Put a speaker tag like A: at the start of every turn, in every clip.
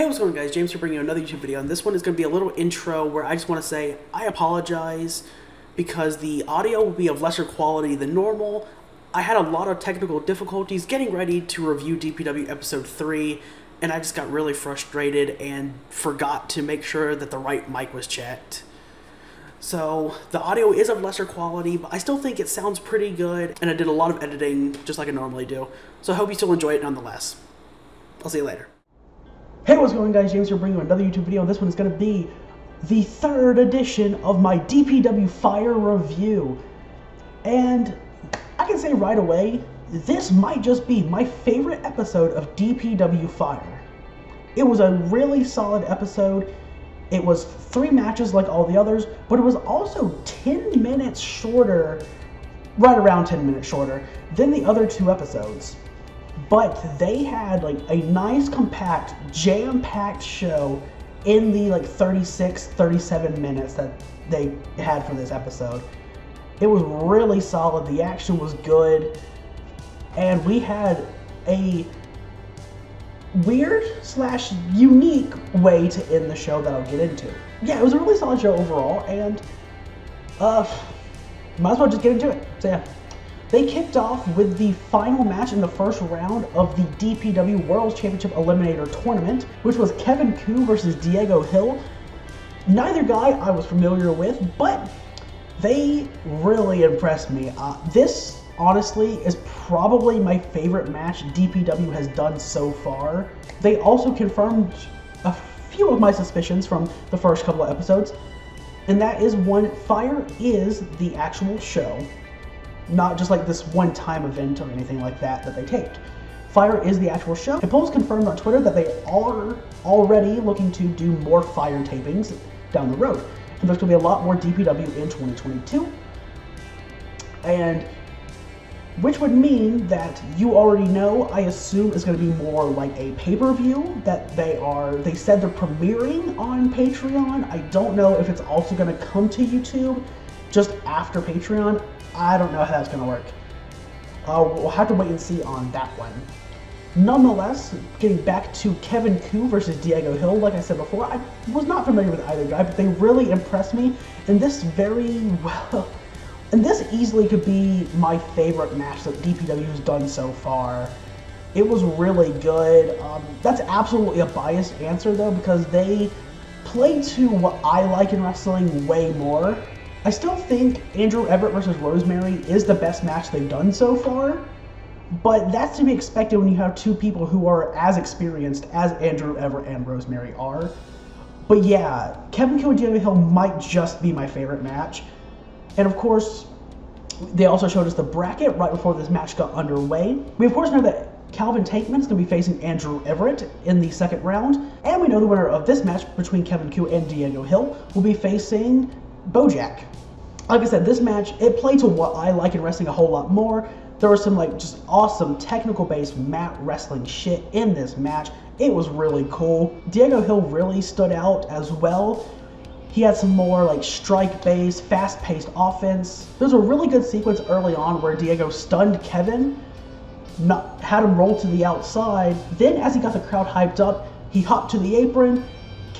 A: Hey, what's going on guys? James here bringing you another YouTube video, and this one is going to be a little intro where I just want to say I apologize because the audio will be of lesser quality than normal. I had a lot of technical difficulties getting ready to review DPW Episode 3, and I just got really frustrated and forgot to make sure that the right mic was checked. So, the audio is of lesser quality, but I still think it sounds pretty good, and I did a lot of editing just like I normally do. So I hope you still enjoy it nonetheless. I'll see you later. Hey, what's going on guys? James here bringing you another YouTube video. And this one is going to be the third edition of my DPW Fire review. And I can say right away, this might just be my favorite episode of DPW Fire. It was a really solid episode. It was three matches like all the others, but it was also 10 minutes shorter, right around 10 minutes shorter, than the other two episodes but they had like a nice compact jam-packed show in the like 36 37 minutes that they had for this episode. It was really solid. The action was good. And we had a weird slash unique way to end the show that i'll get into. Yeah it was a really solid show overall and uh might as well just get into it. So yeah they kicked off with the final match in the first round of the DPW World Championship Eliminator Tournament, which was Kevin Ku versus Diego Hill. Neither guy I was familiar with, but they really impressed me. Uh, this, honestly, is probably my favorite match DPW has done so far. They also confirmed a few of my suspicions from the first couple of episodes, and that is one, Fire is the actual show not just like this one-time event or anything like that that they taped. Fire is the actual show. And Pulse confirmed on Twitter that they are already looking to do more Fire tapings down the road. And there's going to be a lot more DPW in 2022. And which would mean that you already know, I assume, is going to be more like a pay-per-view that they are, they said they're premiering on Patreon. I don't know if it's also going to come to YouTube just after Patreon. I don't know how that's going to work. Uh, we'll have to wait and see on that one. Nonetheless, getting back to Kevin Ku versus Diego Hill, like I said before, I was not familiar with either guy, but they really impressed me in this very well. And this easily could be my favorite match that DPW has done so far. It was really good. Um, that's absolutely a biased answer though, because they play to what I like in wrestling way more. I still think Andrew Everett versus Rosemary is the best match they've done so far, but that's to be expected when you have two people who are as experienced as Andrew Everett and Rosemary are. But yeah, Kevin and Diego Hill might just be my favorite match. And of course, they also showed us the bracket right before this match got underway. We of course know that Calvin Tankman is going to be facing Andrew Everett in the second round. And we know the winner of this match between Kevin Ku and Diego Hill will be facing Bojack. Like I said, this match, it played to what I like in wrestling a whole lot more. There was some like just awesome technical based mat wrestling shit in this match. It was really cool. Diego Hill really stood out as well. He had some more like strike based, fast paced offense. There's a really good sequence early on where Diego stunned Kevin, not, had him roll to the outside. Then, as he got the crowd hyped up, he hopped to the apron,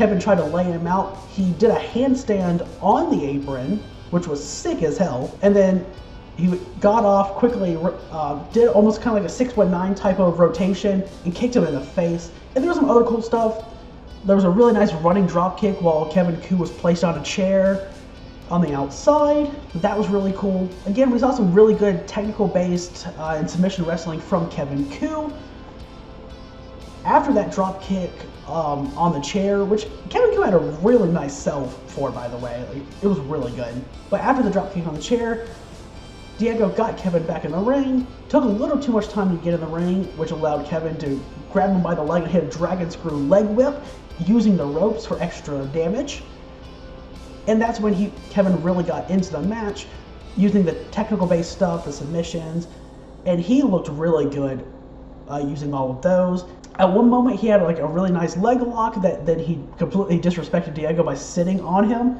A: Kevin tried to lay him out. He did a handstand on the apron, which was sick as hell. And then he got off quickly, uh, did almost kind of like a 619 type of rotation and kicked him in the face. And there was some other cool stuff. There was a really nice running drop kick while Kevin Ku was placed on a chair on the outside. That was really cool. Again, we saw some really good technical based uh, and submission wrestling from Kevin Ku. After that drop kick, um, on the chair, which Kevin Ku had a really nice sell for, by the way. Like, it was really good. But after the dropkick on the chair, Diego got Kevin back in the ring. Took a little too much time to get in the ring, which allowed Kevin to grab him by the leg and hit a dragon screw leg whip, using the ropes for extra damage. And that's when he Kevin really got into the match, using the technical based stuff, the submissions, and he looked really good uh, using all of those. At one moment, he had like a really nice leg lock that then he completely disrespected Diego by sitting on him,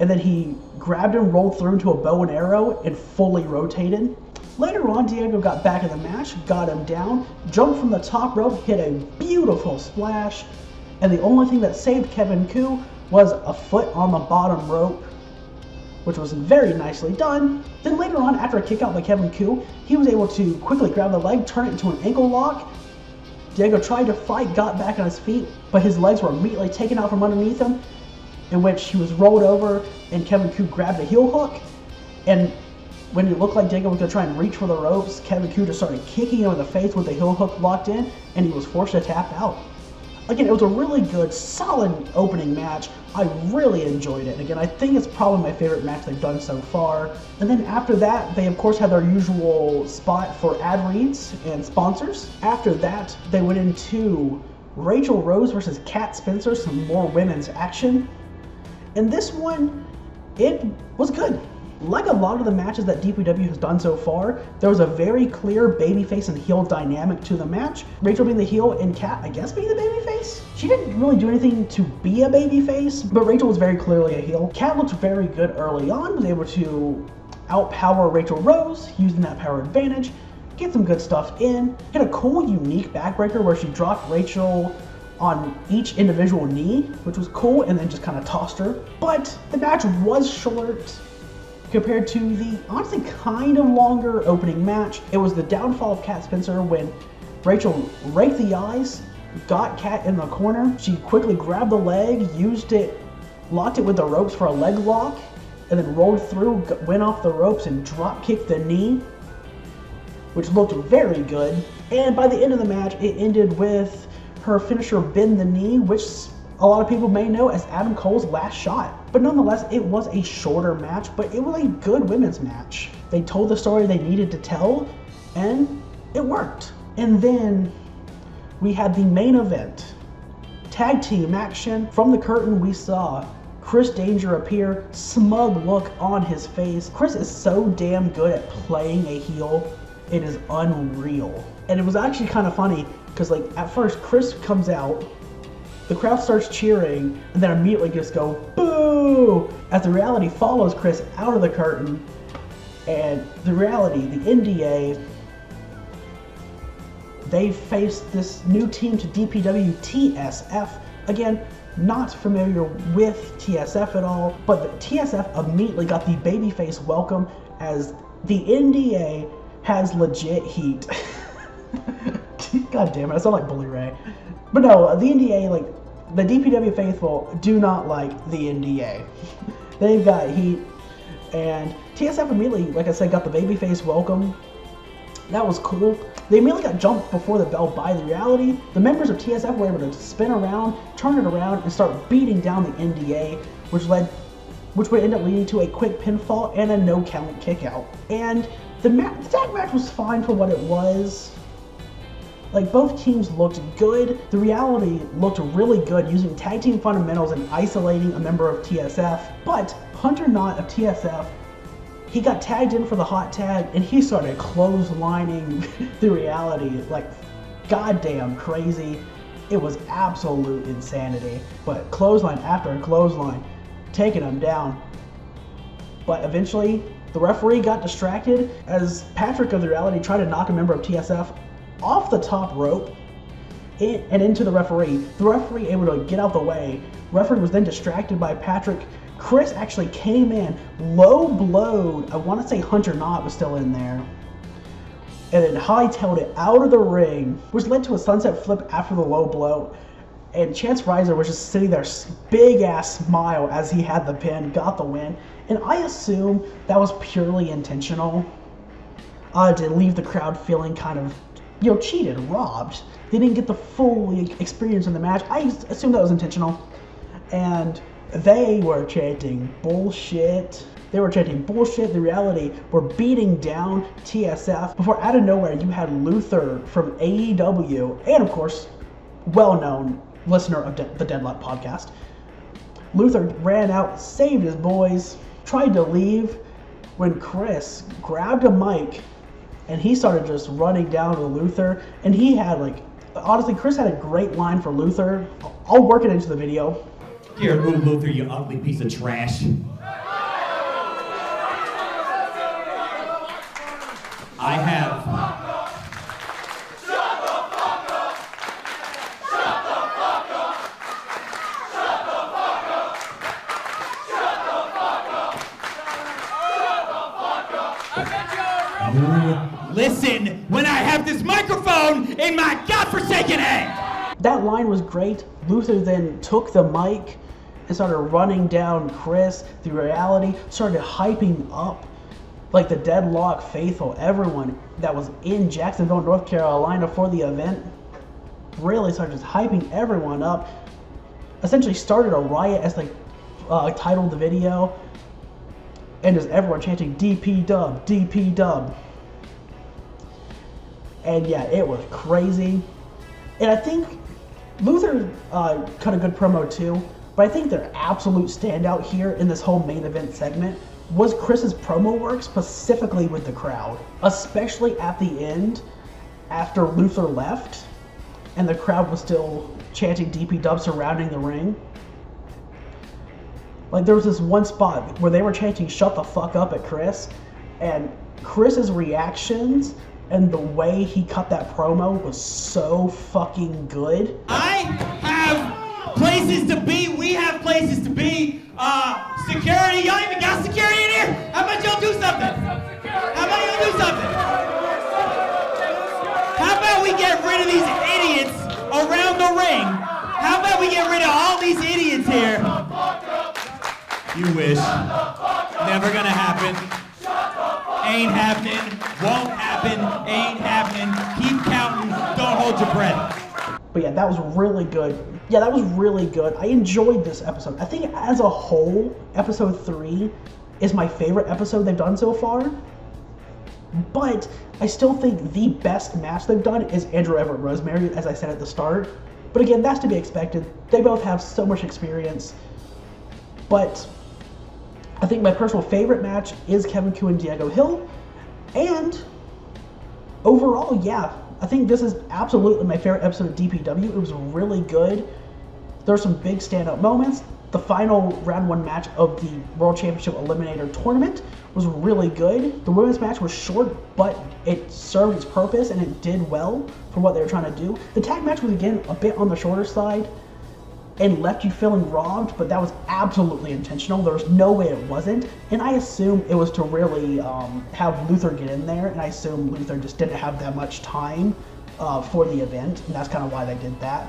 A: and then he grabbed him, rolled through into a bow and arrow, and fully rotated. Later on, Diego got back in the match, got him down, jumped from the top rope, hit a beautiful splash, and the only thing that saved Kevin Ku was a foot on the bottom rope, which was very nicely done. Then later on, after a kick out by Kevin Ku, he was able to quickly grab the leg, turn it into an ankle lock. Diego tried to fight, got back on his feet, but his legs were immediately taken out from underneath him, in which he was rolled over and Kevin Ku grabbed a heel hook. And when it looked like Diego was going to try and reach for the ropes, Kevin Ku just started kicking him in the face with the heel hook locked in, and he was forced to tap out. Again, it was a really good, solid opening match. I really enjoyed it. Again, I think it's probably my favorite match they've done so far. And then after that, they of course had their usual spot for ad reads and sponsors. After that, they went into Raychell Rose versus Kat Spencer, some more women's action. And this one, it was good like a lot of the matches that DPW has done so far, there was a very clear babyface and heel dynamic to the match. Raychell being the heel and Kat, I guess, being the babyface. She didn't really do anything to be a babyface, but Raychell was very clearly a heel. Kat looked very good early on, was able to outpower Raychell Rose using that power advantage, get some good stuff in, hit a cool, unique backbreaker where she dropped Raychell on each individual knee, which was cool, and then just kind of tossed her. But the match was short compared to the honestly kind of longer opening match. It was the downfall of Kat Spencer when Raychell raked the eyes, got Kat in the corner. She quickly grabbed the leg, used it, locked it with the ropes for a leg lock, and then rolled through, went off the ropes, and drop kicked the knee, which looked very good. And by the end of the match, it ended with her finisher bend the knee, which a lot of people may know as Adam Cole's last shot. But nonetheless, it was a shorter match, but it was a good women's match. They told the story they needed to tell, and it worked. And then we had the main event tag team action. From the curtain, we saw Chris Danger appear, smug look on his face. Chris is so damn good at playing a heel, it is unreal. And it was actually kind of funny because, like, at first, Chris comes out the crowd starts cheering and then immediately just go boo as the reality follows Chris out of the curtain. And the reality, the NDA, they faced this new team to DPW TSF. Again, not familiar with TSF at all, but the TSF immediately got the babyface welcome as the NDA has legit heat. God damn it, I sound like Bully Ray. But no, the NDA, like, the DPW faithful do not like the NDA. They've got heat, and TSF immediately, like I said, got the babyface welcome. That was cool. They immediately got jumped before the bell by the reality. The members of TSF were able to spin around, turn it around, and start beating down the NDA, which led, which would end up leading to a quick pinfall and a no count kickout. And the, ma- the tag match was fine for what it was. Like both teams looked good. The reality looked really good using tag team fundamentals and isolating a member of TSF. But Hunter Knott of TSF, he got tagged in for the hot tag and he started clotheslining the reality like goddamn crazy. It was absolute insanity. But clothesline after clothesline, taking him down. But eventually, the referee got distracted as Patrick of the Reality tried to knock a member of TSF off the top rope and into the referee. The referee able to get out the way. Referee was then distracted by Patrick. Chris actually came in, low blowed. I want to say Hunter Knott was still in there. And then hightailed it out of the ring, which led to a sunset flip after the low blow. And Chance Riser was just sitting there, big ass smile as he had the pin, got the win. And I assume that was purely intentional uh, to leave the crowd feeling kind of you know, cheated, robbed. They didn't get the full experience in the match. I assume that was intentional. And they were chanting bullshit. They were chanting bullshit. The reality, were beating down TSF before out of nowhere you had Luther from AEW and of course, well-known listener of De- the Deadlock podcast. Luther ran out, saved his boys, tried to leave when Chris grabbed a mic and he started just running down to Luther, and he had like, honestly, Chris had a great line for Luther. I'll work it into the video.
B: Here, move Luther, you ugly piece of trash. I have. Listen when I have in my godforsaken hand!
A: That line was great. Luther then took the mic and started running down Chris through reality, started hyping up like the Deadlock faithful, everyone that was in Jacksonville, North Carolina for the event. Really started just hyping everyone up. Essentially started a riot as they uh, titled the video. And just everyone chanting DP dub, DP dub. And yeah, it was crazy. And I think Luther uh, cut a good promo too, but I think their absolute standout here in this whole main event segment was Chris's promo work specifically with the crowd, especially at the end after Luther left and the crowd was still chanting DP dub surrounding the ring. Like there was this one spot where they were chanting "Shut the fuck up" at Chris, and Chris's reactions and the way he cut that promo was so fucking good.
B: I have places to be. We have places to be. Uh, security. Y'all even got security in here? How about y'all do something? How about y'all do something? How about we get rid of these idiots around the ring? How about we get rid of all these idiots here? You wish. Never gonna happen. Ain't happening. Won't happen. Ain't happening. Keep counting. Don't hold your breath.
A: But yeah, that was really good. Yeah, that was really good. I enjoyed this episode. I think as a whole, episode three is my favorite episode they've done so far. But I still think the best match they've done is Andrew Everett Rosemary, as I said at the start. But again, that's to be expected. They both have so much experience. But I think my personal favorite match is Kevin Ku and Diego Hill. And overall, yeah, I think this is absolutely my favorite episode of DPW. It was really good. There are some big standout moments. The final round one match of the World Championship Eliminator Tournament was really good. The women's match was short, but it served its purpose and it did well for what they were trying to do. The tag match was again a bit on the shorter side and left you feeling robbed, but that was absolutely intentional. There was no way it wasn't, and I assume it was to really um, have Luther get in there, and I assume Luther just didn't have that much time uh, for the event, and that's kind of why they did that.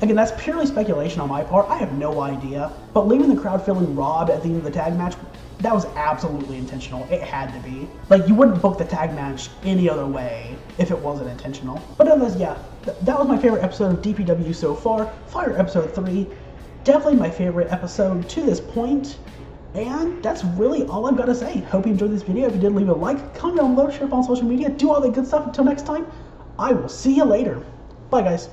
A: Again, that's purely speculation on my part. I have no idea, but leaving the crowd feeling robbed at the end of the tag match, that was absolutely intentional. It had to be. Like, you wouldn't book the tag match any other way if it wasn't intentional. But otherwise, yeah, th- that was my favorite episode of DPW so far. Fire episode 3. Definitely my favorite episode to this point. And that's really all I've got to say. Hope you enjoyed this video. If you did, leave a like, comment down below, share it on social media, do all that good stuff. Until next time, I will see you later. Bye, guys.